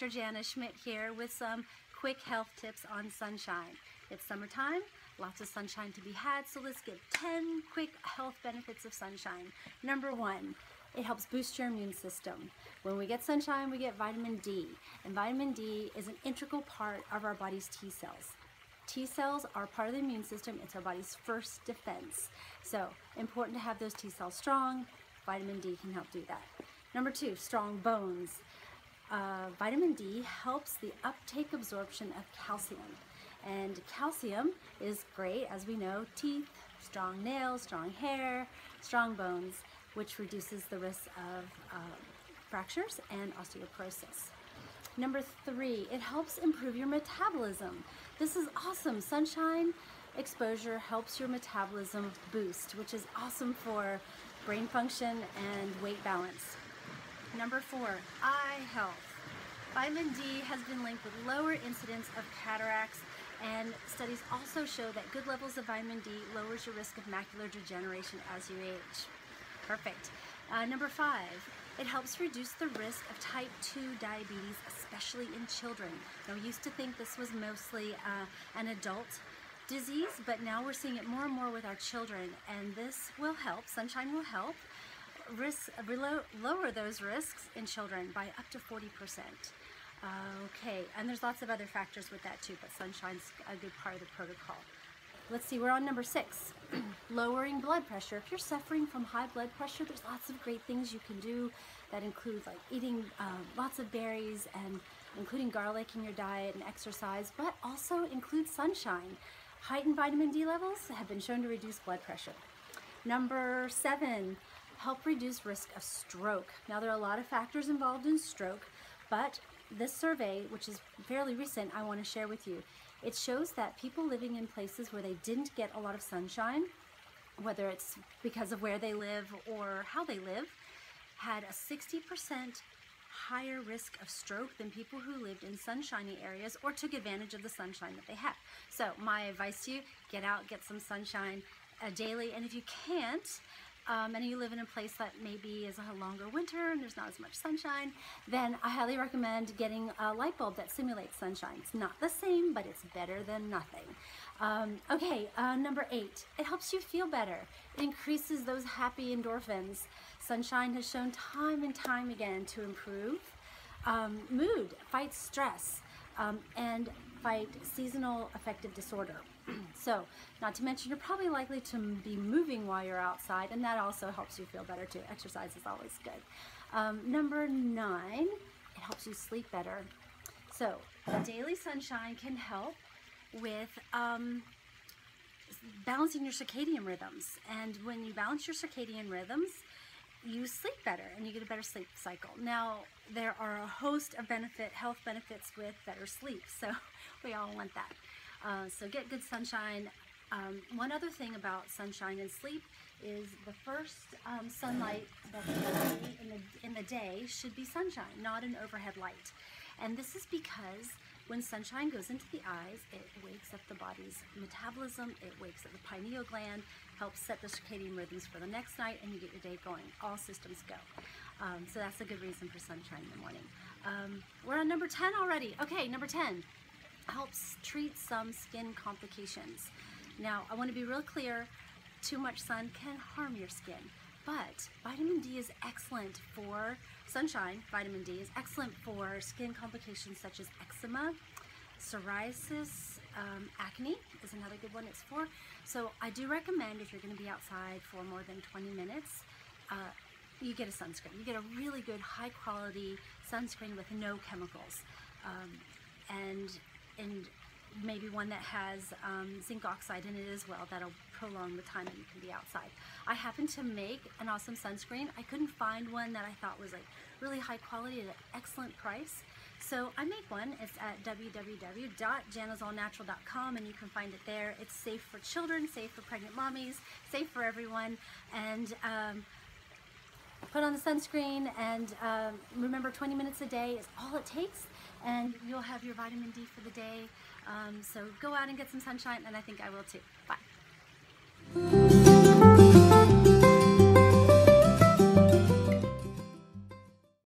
Dr. Jana Schmidt here with some quick health tips on sunshine. It's summertime, lots of sunshine to be had, so let's get 10 quick health benefits of sunshine. Number one, it helps boost your immune system. When we get sunshine, we get vitamin D, and vitamin D is an integral part of our body's T cells. T cells are part of the immune system. It's our body's first defense. So important to have those T cells strong. Vitamin D can help do that. Number two, strong bones. Uh, vitamin D helps the uptake absorption of calcium. And calcium is great, as we know, teeth, strong nails, strong hair, strong bones, which reduces the risk of uh, fractures and osteoporosis. Number three, it helps improve your metabolism. This is awesome. Sunshine exposure helps your metabolism boost, which is awesome for brain function and weight balance. Number four, eye health. Vitamin D has been linked with lower incidence of cataracts and studies also show that good levels of vitamin D lowers your risk of macular degeneration as you age. Perfect. Uh, number five, it helps reduce the risk of type 2 diabetes, especially in children. Now, we used to think this was mostly uh, an adult disease, but now we're seeing it more and more with our children, and this will help, sunshine will help, risk, lower those risks in children by up to 40%. Okay, and there's lots of other factors with that too, but sunshine's a good part of the protocol. Let's see, we're on number six, lowering blood pressure. If you're suffering from high blood pressure, there's lots of great things you can do that include like eating uh, lots of berries and including garlic in your diet and exercise, but also include sunshine. Heightened vitamin D levels have been shown to reduce blood pressure. Number seven, help reduce risk of stroke. Now there are a lot of factors involved in stroke, but this survey, which is fairly recent, I want to share with you. It shows that people living in places where they didn't get a lot of sunshine, whether it's because of where they live or how they live, had a 60% higher risk of stroke than people who lived in sunshiny areas or took advantage of the sunshine that they had. So my advice to you, get out, get some sunshine uh, daily, and if you can't, um, and you live in a place that maybe is a longer winter and there's not as much sunshine, then I highly recommend getting a light bulb that simulates sunshine. It's not the same, but it's better than nothing. Um, okay, uh, number eight, it helps you feel better. It increases those happy endorphins. Sunshine has shown time and time again to improve um, mood, fight stress, um, and fight seasonal affective disorder. so, not to mention, you're probably likely to be moving while you're outside, and that also helps you feel better too. Exercise is always good. Um, number nine, it helps you sleep better. So, daily sunshine can help with um, balancing your circadian rhythms. And when you balance your circadian rhythms, you sleep better and you get a better sleep cycle. Now, there are a host of benefit, health benefits with better sleep, so we all want that. Uh, so get good sunshine. Um, one other thing about sunshine and sleep is the first um, sunlight in the, in the day should be sunshine, not an overhead light. And this is because when sunshine goes into the eyes, it wakes up the body's metabolism, it wakes up the pineal gland, helps set the circadian rhythms for the next night, and you get your day going. All systems go. Um, so that's a good reason for sunshine in the morning. Um, we're on number 10 already. Okay, number 10 helps treat some skin complications. Now, I want to be real clear, too much sun can harm your skin. But vitamin D is excellent for sunshine. Vitamin D is excellent for skin complications such as eczema, psoriasis, um, acne is another good one it's for. So I do recommend if you're going to be outside for more than 20 minutes, uh, you get a sunscreen. You get a really good high quality sunscreen with no chemicals. Um, and and maybe one that has um, zinc oxide in it as well. That'll prolong the time that you can be outside. I happen to make an awesome sunscreen. I couldn't find one that I thought was like really high quality at an excellent price. So I make one. It's at www.janasallnatural.com and you can find it there. It's safe for children, safe for pregnant mommies, safe for everyone. And um, put on the sunscreen and um, remember 20 minutes a day is all it takes and you'll have your vitamin D for the day. Um, so go out and get some sunshine and I think I will too. Bye.